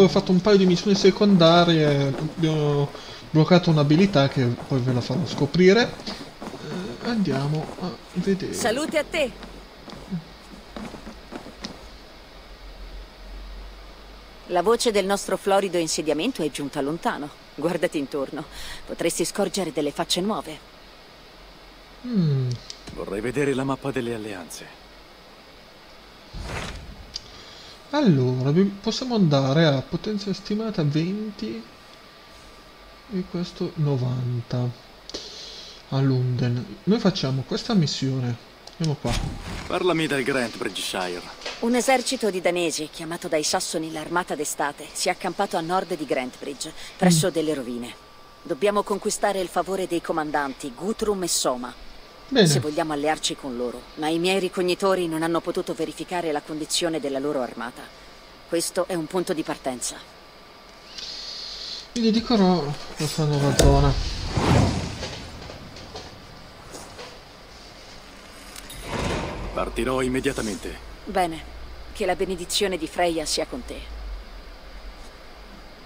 dopo aver fatto un paio di missioni secondarie abbiamo bloccato un'abilità che poi ve la farò scoprire. Eh, andiamo a vedere. Salute a te! La voce del nostro florido insediamento è giunta lontano. Guardati intorno. Potresti scorgere delle facce nuove. Mm, Vorrei vedere la mappa delle alleanze. Allora, possiamo andare a potenza stimata 20 e questo 90 a Lunden. Noi facciamo questa missione. Andiamo qua. Parlami del Grant Bridgeshire. Un esercito di danesi, chiamato dai sassoni l'Armata d'estate, si è accampato a nord di Grantbridge, presso delle rovine. Dobbiamo conquistare il favore dei comandanti Guthrum e Soma, Bene. se vogliamo allearci con loro, ma i miei ricognitori non hanno potuto verificare la condizione della loro armata. Questo è un punto di partenza. Vi dedicherò questa nuova zona. Partirò immediatamente. Bene, che la benedizione di Freya sia con te.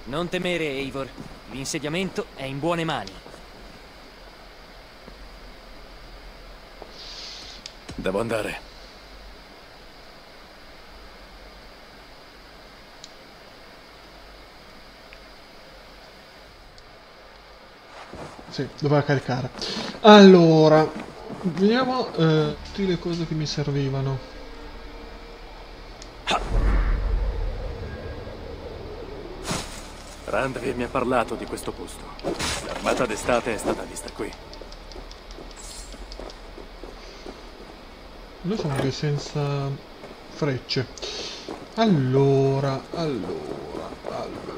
Non temere, Eivor. L'insediamento è in buone mani. Devo andare. Sì, doveva caricare. Allora, vediamo eh, tutte le cose che mi servivano. Randvi mi ha parlato di questo posto. L'armata d'estate è stata vista qui. Noi siamo anche senza frecce. Allora, allora, allora.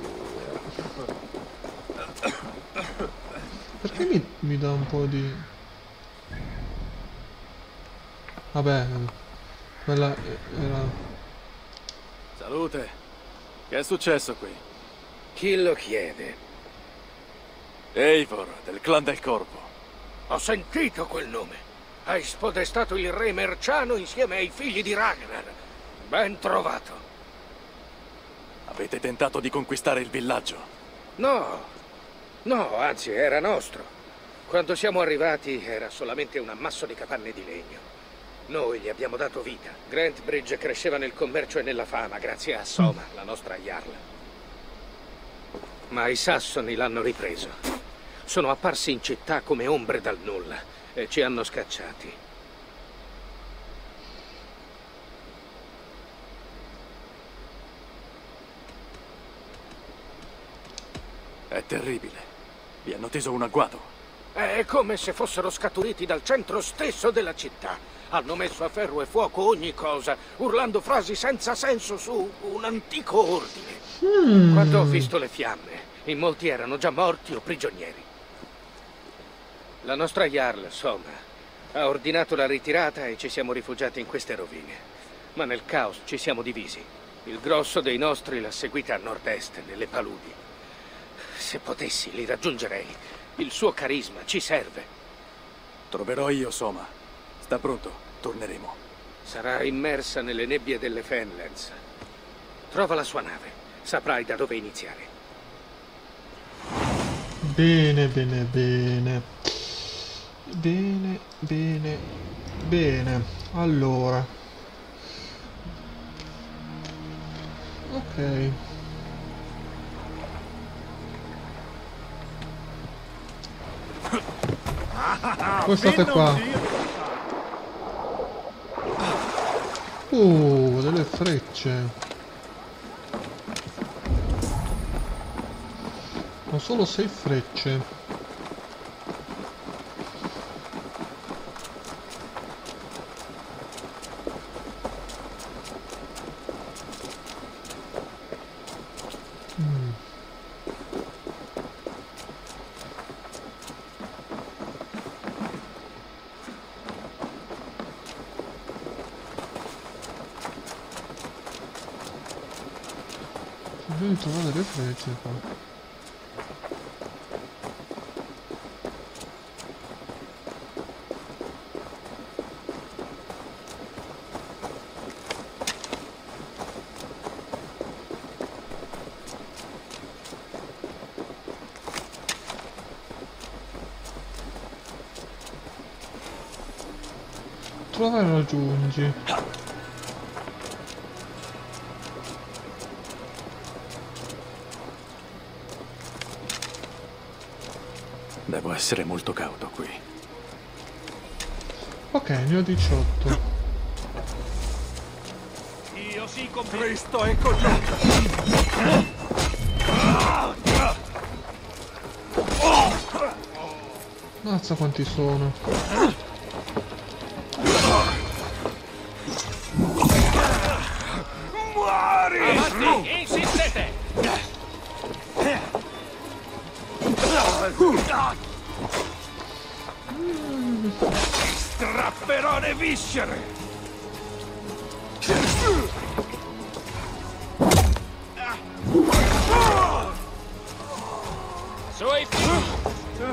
Perché mi, mi dà un po' di... Vabbè, quella era... Salute. Che è successo qui? Chi lo chiede? Eivor, del clan del corpo. Ho sentito quel nome. Hai spodestato il re Merciano insieme ai figli di Ragnar. Ben trovato. Avete tentato di conquistare il villaggio. No, no, anzi era nostro. Quando siamo arrivati era solamente un ammasso di capanne di legno. Noi gli abbiamo dato vita. Grantbridge cresceva nel commercio e nella fama grazie a Soma, la nostra Jarl. Ma i sassoni l'hanno ripreso. Sono apparsi in città come ombre dal nulla e ci hanno scacciati. È terribile. Vi hanno teso un agguato. È come se fossero scaturiti dal centro stesso della città. Hanno messo a ferro e fuoco ogni cosa, urlando frasi senza senso su un antico ordine. Quando ho visto le fiamme, in molti erano già morti o prigionieri. La nostra Jarl, Soma, ha ordinato la ritirata e ci siamo rifugiati in queste rovine. Ma nel caos ci siamo divisi. Il grosso dei nostri l'ha seguita a nord-est, nelle paludi. Se potessi, li raggiungerei. Il suo carisma ci serve. Troverò io Soma. Sta pronto, torneremo. Sarà immersa nelle nebbie delle Fenlands. Trova la sua nave. Saprai da dove iniziare. Bene, bene, bene. Bene, bene, bene. Allora. Ok. Voi state qua. Uh, delle frecce. Ho solo sei frecce. Там туда нарез пролетел. 돌아다녀가지고 이제 Devo essere molto cauto qui. Ok, ne ho 18. Io sì con Cristo è con noi. Mazza quanti sono. Strapperò le viscere! Sui piedi!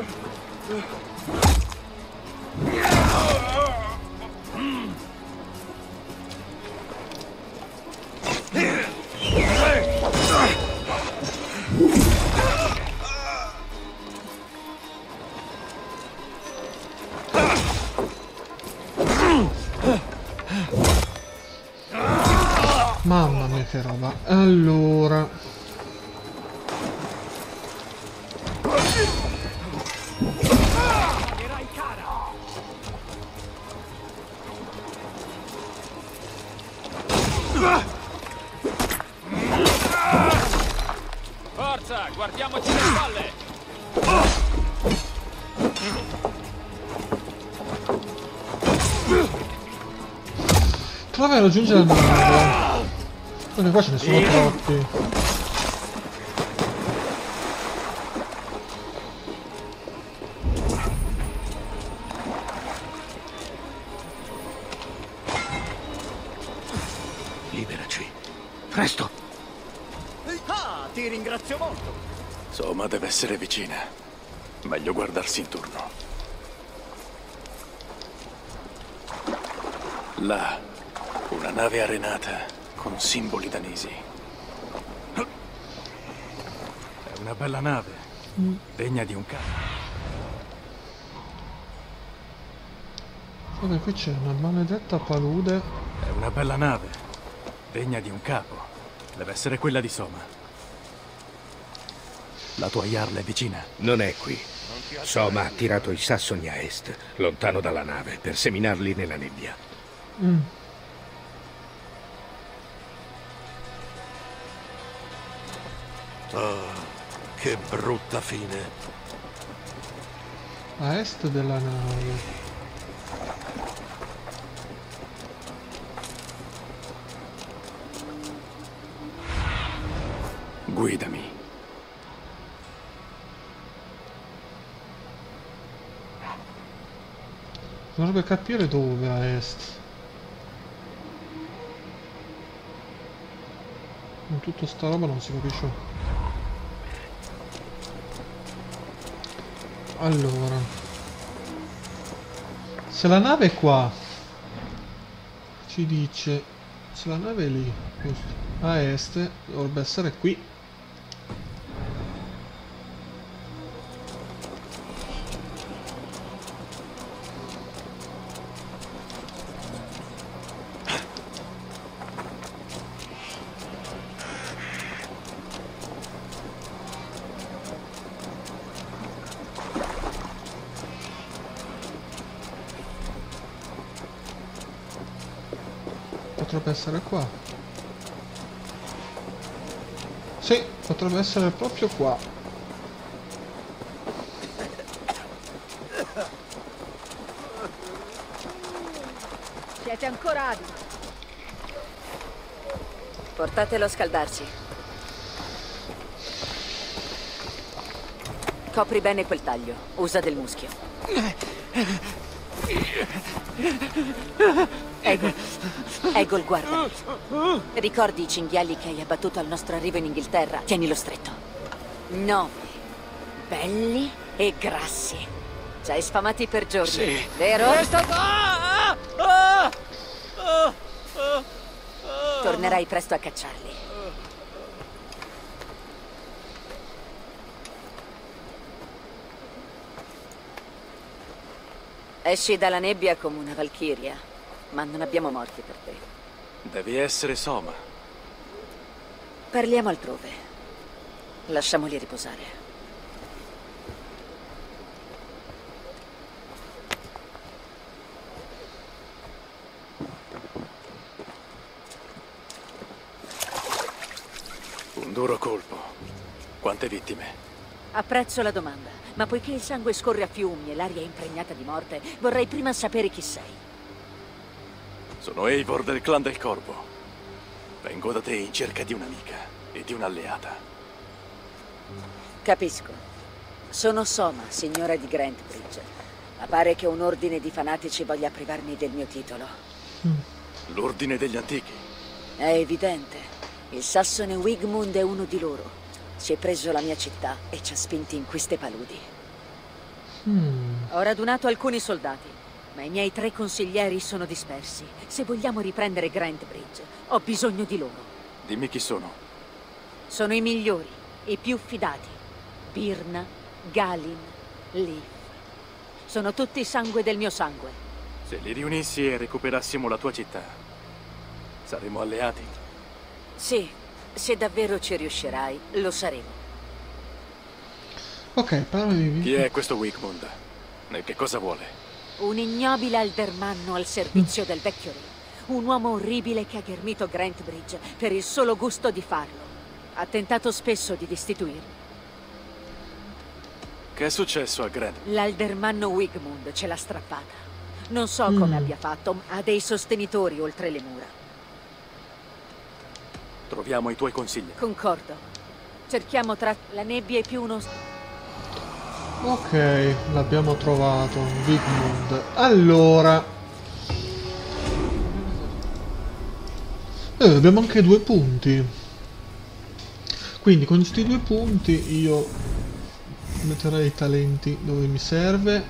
Che roba. Allora. Forza, guardiamoci le spalle! Trova e raggiunge la nave. Perché qua ce ne sono troppi. Liberaci. Presto! Ah, ti ringrazio molto. Soma deve essere vicina. Meglio guardarsi intorno. Là, una nave arenata con simboli danesi. È una bella nave, degna di un capo. Ok, qui c'è una maledetta palude. È una bella nave, degna di un capo. Deve essere quella di Soma. La tua Yarla è vicina. Non è qui. Soma ha tirato i sassoni a est, lontano dalla nave, per seminarli nella nebbia. Mm. Che brutta fine. A est della nave. Guidami. Dovrebbe capire dove a est. Con tutta sta roba non si capisce. Allora. Se la nave è qua. Ci dice. Se la nave è lì. A est. Dovrebbe essere qui. Potrebbe essere proprio qua. Siete ancora abili. Portatelo a scaldarsi. Copri bene quel taglio. Usa del muschio. Egol. Egol, guarda. Ricordi i cinghiali che hai abbattuto al nostro arrivo in Inghilterra? Tienilo stretto. Nove. Belli e grassi. Ci hai sfamati per giorni, Sì. vero? Ah! Ah! Ah! Tornerai presto a cacciarli. Esci dalla nebbia come una valchiria. Ma non abbiamo morti per te. Devi essere Soma. Parliamo altrove. Lasciamoli riposare. Un duro colpo. Quante vittime? Apprezzo la domanda, ma poiché il sangue scorre a fiumi e l'aria è impregnata di morte, vorrei prima sapere chi sei. Sono Eivor del clan del Corvo. Vengo da te in cerca di un'amica e di un'alleata. Capisco. Sono Soma, signora di Grantbridge. Ma pare che un ordine di fanatici voglia privarmi del mio titolo. L'ordine degli antichi. È evidente. Il Sassone Wigmund è uno di loro. Si è preso la mia città e ci ha spinti in queste paludi. Ho radunato alcuni soldati, ma i miei tre consiglieri sono dispersi. Se vogliamo riprendere Grantbridge, ho bisogno di loro. Dimmi chi sono. Sono i migliori, i più fidati. Birna, Galin, Leaf. Sono tutti sangue del mio sangue. Se li riunissi e recuperassimo la tua città, saremmo alleati. Sì, se davvero ci riuscirai, lo saremo. Ok, parla di... Chi è questo Wigmund? E che cosa vuole? Un ignobile aldermanno al servizio del vecchio re. Un uomo orribile che ha ghermito Grantbridge per il solo gusto di farlo. Ha tentato spesso di destituirmi. Che è successo a Grant? L'aldermanno Wigmund ce l'ha strappata. Non so come abbia fatto, ma ha dei sostenitori oltre le mura. Troviamo i tuoi consigli. Concordo. Cerchiamo tra... La nebbia è più uno... Ok, l'abbiamo trovato, Bigmund. Allora... Eh, abbiamo anche due punti. Quindi con questi due punti io metterei i talenti dove mi serve.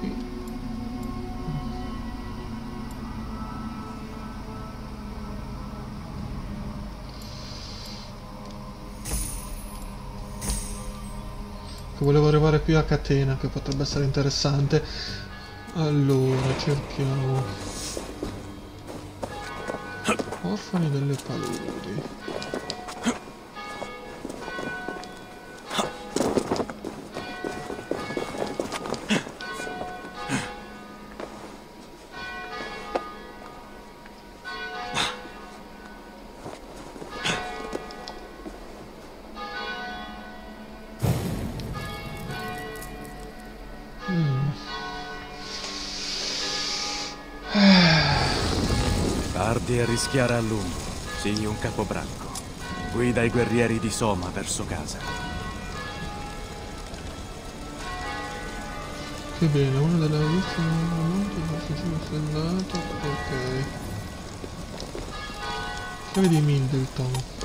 Qui. Volevo arrivare qui a catena, che potrebbe essere interessante. Allora, cerchiamo. Orfani delle paludi. A rischiare a lungo. Sii un capobranco. Guida i guerrieri di Soma verso casa. Che bene, una delle vittime monte verso cibo stellato. Ok. Chiave di Middleton.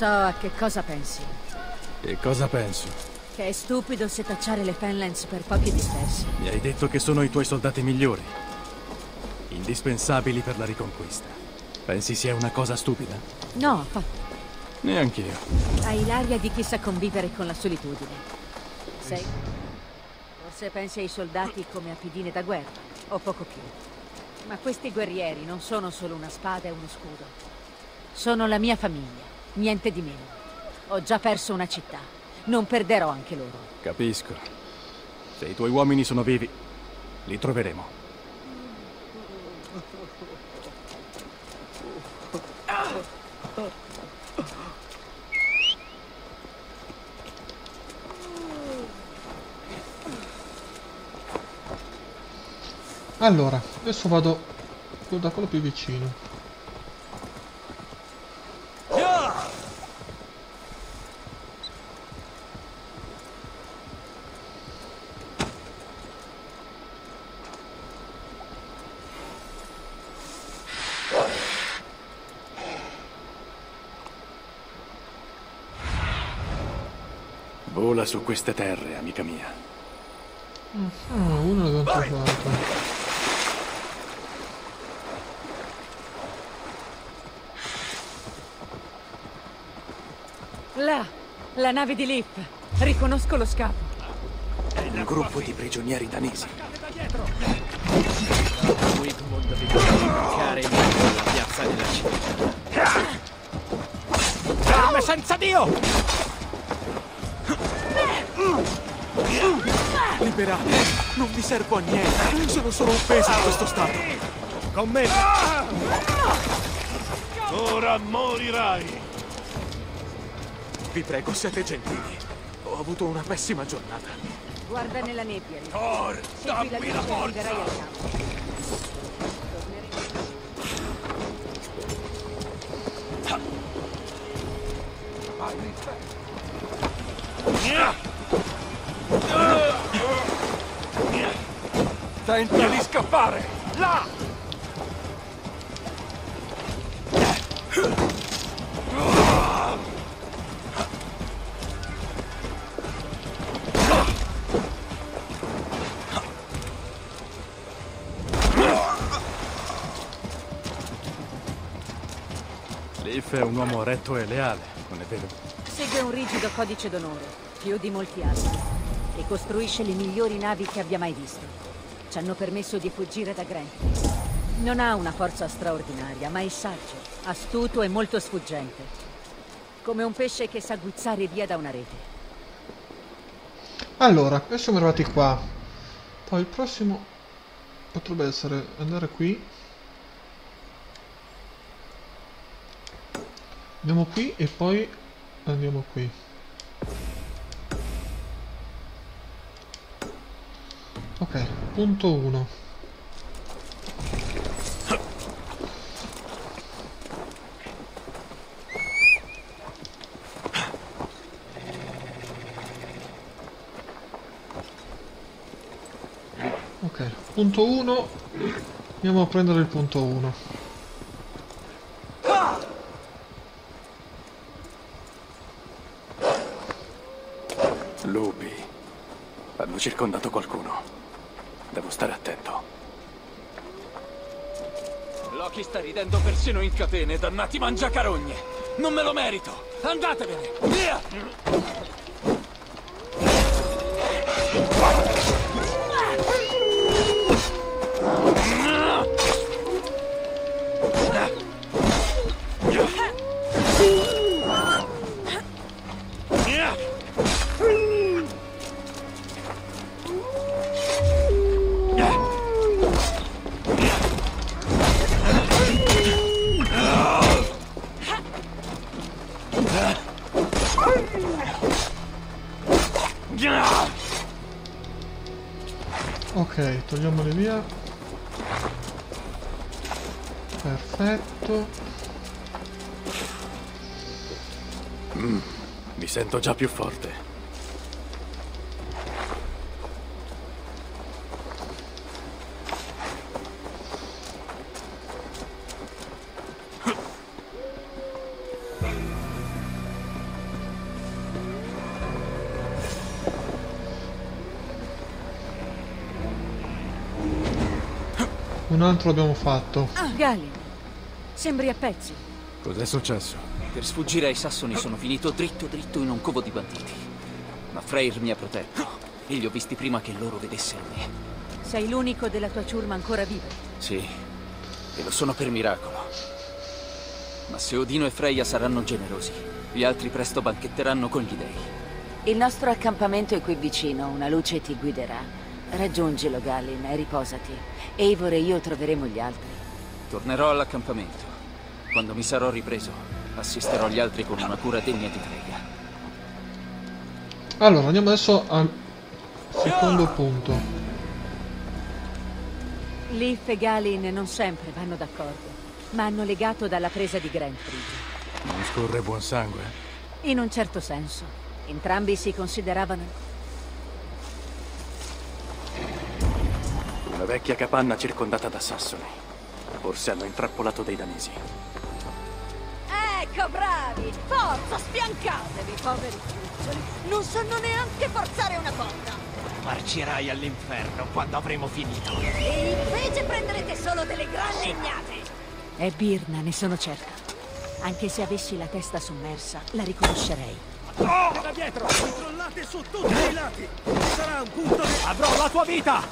So a che cosa pensi. E cosa penso? Che è stupido setacciare le Fenlands per pochi dispersi. Mi hai detto che sono i tuoi soldati migliori. Indispensabili per la riconquista. Pensi sia una cosa stupida? No, affatto. Neanch'io. Hai l'aria di chi sa convivere con la solitudine. Sei... Forse pensi ai soldati come a pedine da guerra, o poco più. Ma questi guerrieri non sono solo una spada e uno scudo. Sono la mia famiglia, niente di meno. Ho già perso una città. Non perderò anche loro. Capisco. Se i tuoi uomini sono vivi, li troveremo. Allora, adesso vado da quello più vicino. Vola su queste terre, amica mia. Ah, uno l'abbiamo trovato. Là, la nave di Lip. Riconosco lo scafo. È un gruppo di prigionieri danesi. Wigmund vi comunicare in mezzo alla piazza della città. Ferme senza Dio! Liberate! Non vi servo a niente! Sono solo un peso in questo stato! Con me! Ora morirai! Vi prego, siate gentili. Ho avuto una pessima giornata. Guarda nella nebbia. Thor, dammi la forza! campo. Tenta di scappare! Là! Leif è un uomo retto e leale, non è vero? Segue un rigido codice d'onore, più di molti altri, costruisce le migliori navi che abbia mai visto. Ci hanno permesso di fuggire da Grant. Non ha una forza straordinaria, ma è saggio, astuto e molto sfuggente. Come un pesce che sa guizzare via da una rete. Allora, adesso siamo arrivati qua. Poi il prossimo potrebbe essere andare qui. Andiamo qui e poi andiamo qui. Ok, punto 1. Ok, punto 1. Andiamo a prendere il punto 1. Lupi. Hanno circondato qualcuno. Devo stare attento. Loki sta ridendo persino in catene, dannati mangiacarogne! Non me lo merito! Andatevene! Via! Mi sento già più forte. Un altro l'abbiamo fatto. Ah, Galli. Sembri a pezzi. Cos'è successo? Per sfuggire ai sassoni sono finito dritto dritto in un covo di banditi. Ma Freyr mi ha protetto e li ho visti prima che loro vedessero me. Sei l'unico della tua ciurma ancora viva. Sì, e lo sono per miracolo. Ma se Odino e Freya saranno generosi, gli altri presto banchetteranno con gli dei. Il nostro accampamento è qui vicino, una luce ti guiderà. Raggiungilo, Gallin, e riposati. Eivor e io troveremo gli altri. Tornerò all'accampamento. Quando mi sarò ripreso, assisterò gli altri con una cura degna di Freya. Allora, andiamo adesso al secondo punto. Leaf e Galin non sempre vanno d'accordo, ma hanno legato dalla presa di Grand. Non scorre buon sangue? In un certo senso, entrambi si consideravano Una vecchia capanna circondata da sassoni. Forse hanno intrappolato dei danesi. Ecco bravi! Forza, spiancatevi, poveri cuccioli! Non sanno neanche forzare una porta! Marcerai all'inferno quando avremo finito. E invece prenderete solo delle gran legnate! È Birna, ne sono certa. Anche se avessi la testa sommersa, la riconoscerei. Da dietro! Controllate su tutti i lati! Sarà un punto di... Avrò la tua vita!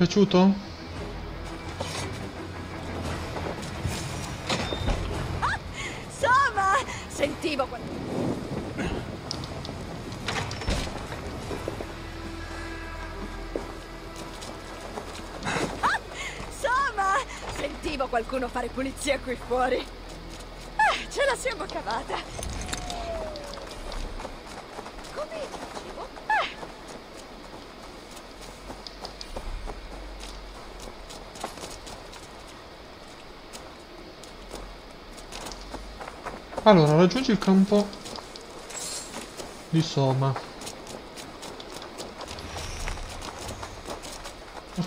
Piaciuto? Soma! Sentivo quel... Ah! Soma! Sentivo qualcuno fare pulizia qui fuori. Ah, ce la siamo cavata. Come dicevo? Ah, Allora, raggiungi il campo di Soma.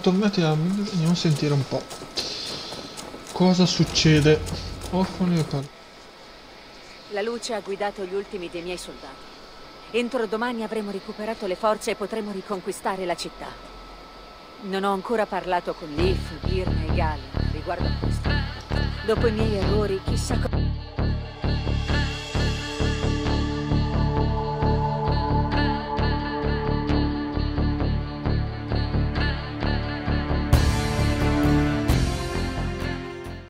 Tornati a... Andiamo a sentire un po'. Cosa succede? Orfani e par- La luce ha guidato gli ultimi dei miei soldati. Entro domani avremo recuperato le forze e potremo riconquistare la città. Non ho ancora parlato con Leaf, Birna e Galla riguardo a questo. Dopo i miei errori, chissà cosa...